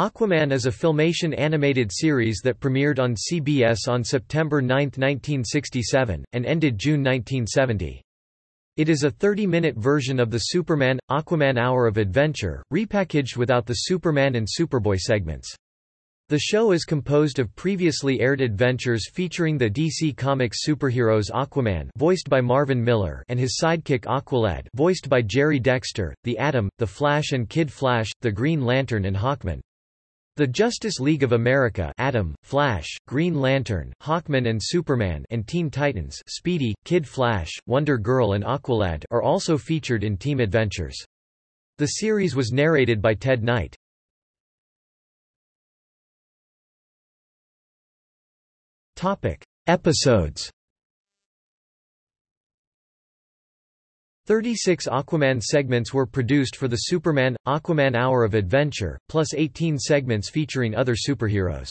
Aquaman is a Filmation animated series that premiered on CBS on September 9, 1967, and ended June 1970. It is a 30-minute version of the Superman – Aquaman Hour of Adventure, repackaged without the Superman and Superboy segments. The show is composed of previously aired adventures featuring the DC Comics superheroes Aquaman voiced by Marvin Miller and his sidekick Aqualad voiced by Jerry Dexter, The Atom, The Flash and Kid Flash, The Green Lantern and Hawkman. The Justice League of America Atom, Flash, Green Lantern, Hawkman and Superman and Teen Titans Speedy, Kid Flash, Wonder Girl and Aqualad are also featured in team adventures. The series was narrated by Ted Knight. Topic: Episodes 36 Aquaman segments were produced for the Superman – Aquaman Hour of Adventure, plus 18 segments featuring other superheroes.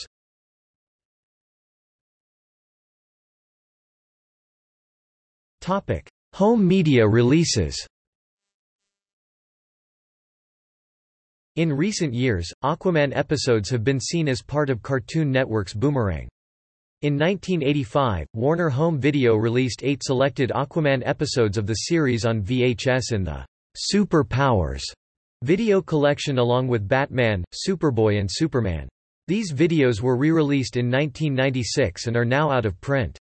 Home media releases In recent years, Aquaman episodes have been seen as part of Cartoon Network's Boomerang. In 1985, Warner Home Video released eight selected Aquaman episodes of the series on VHS in the Super Powers video collection along with Batman, Superboy and Superman. These videos were re-released in 1996 and are now out of print.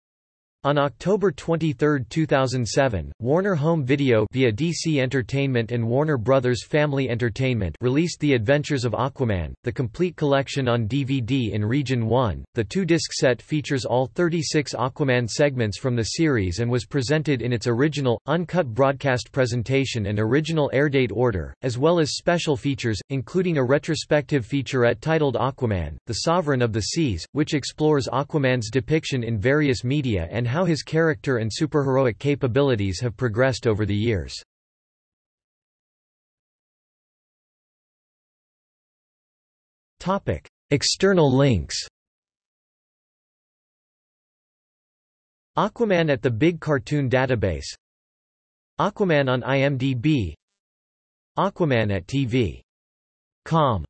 On October 23, 2007, Warner Home Video via DC Entertainment and Warner Brothers Family Entertainment released The Adventures of Aquaman, the complete collection on DVD in Region 1. The two-disc set features all 36 Aquaman segments from the series and was presented in its original, uncut broadcast presentation and original airdate order, as well as special features, including a retrospective featurette titled Aquaman, The Sovereign of the Seas, which explores Aquaman's depiction in various media and how his character and superheroic capabilities have progressed over the years. External links. Aquaman at the Big Cartoon Database. Aquaman on IMDb. Aquaman at TV.com